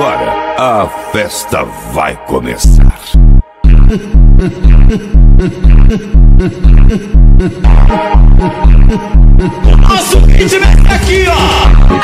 Agora a festa vai começar. Nosso ritmo é aqui, ó!